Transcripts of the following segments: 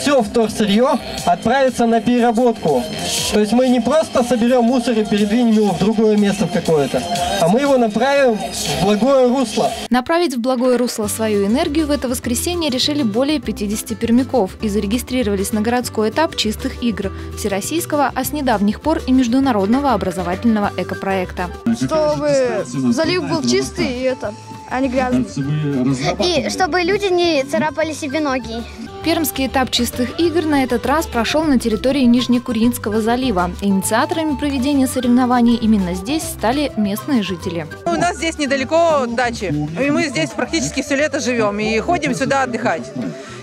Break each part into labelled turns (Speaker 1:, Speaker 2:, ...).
Speaker 1: Все вторсырье отправится на переработку. То есть мы не просто соберем мусор и передвинем его в другое место в какое-то, а мы его направим в благое русло.
Speaker 2: Направить в благое русло свою энергию в это воскресенье решили более 50 пермяков и зарегистрировались на городской этап чистых игр всероссийского, а с недавних пор и международного образовательного экопроекта.
Speaker 3: Чтобы залив был чистый и это, а не грязный.
Speaker 4: И чтобы люди не царапали себе ноги.
Speaker 2: Пермский этап чистых игр на этот раз прошел на территории Нижнекуринского залива. Инициаторами проведения соревнований именно здесь стали местные жители.
Speaker 5: У нас здесь недалеко дачи, и мы здесь практически все лето живем и ходим сюда отдыхать.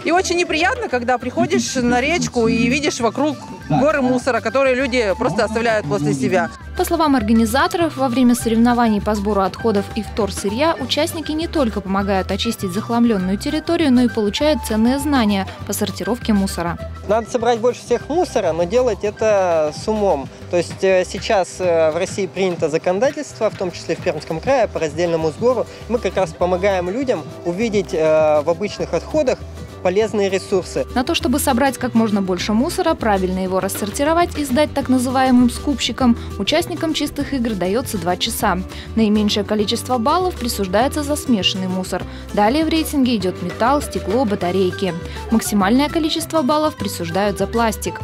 Speaker 5: И очень неприятно, когда приходишь на речку и видишь вокруг горы мусора, которые люди просто оставляют после себя.
Speaker 2: По словам организаторов, во время соревнований по сбору отходов и вторсырья участники не только помогают очистить захламленную территорию, но и получают ценные знания по сортировке мусора.
Speaker 1: Надо собрать больше всех мусора, но делать это с умом. То есть э, сейчас э, в России принято законодательство, в том числе в Пермском крае, по раздельному сбору. Мы как раз помогаем людям увидеть э, в обычных отходах полезные ресурсы.
Speaker 2: На то, чтобы собрать как можно больше мусора, правильно его рассортировать и сдать так называемым скупщикам, участникам чистых игр дается 2 часа. Наименьшее количество баллов присуждается за смешанный мусор. Далее в рейтинге идет металл, стекло, батарейки. Максимальное количество баллов присуждают за пластик.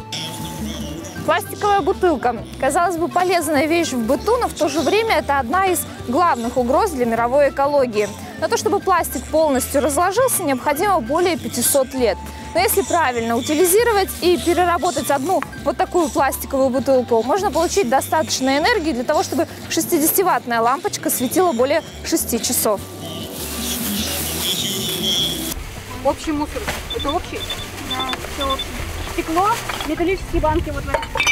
Speaker 3: Пластиковая бутылка. Казалось бы, полезная вещь в быту, но в то же время это одна из главных угроз для мировой экологии. На то, чтобы пластик полностью разложился, необходимо более 500 лет. Но если правильно утилизировать и переработать одну вот такую пластиковую бутылку, можно получить достаточно энергии для того, чтобы 60-ваттная лампочка светила более 6 часов.
Speaker 6: Общий мусор. Это общий? Да, все общий. Стекло, металлические банки вот в этом.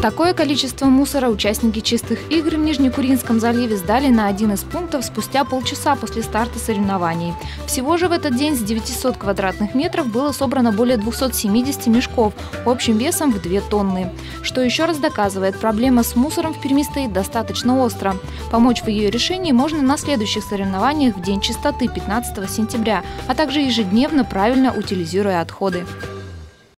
Speaker 2: Такое количество мусора участники чистых игр в Нижнекуринском заливе сдали на один из пунктов спустя полчаса после старта соревнований. Всего же в этот день с 900 квадратных метров было собрано более 270 мешков общим весом в 2 тонны. Что еще раз доказывает, проблема с мусором в Перми стоит достаточно остро. Помочь в ее решении можно на следующих соревнованиях в День чистоты 15 сентября, а также ежедневно правильно утилизируя отходы.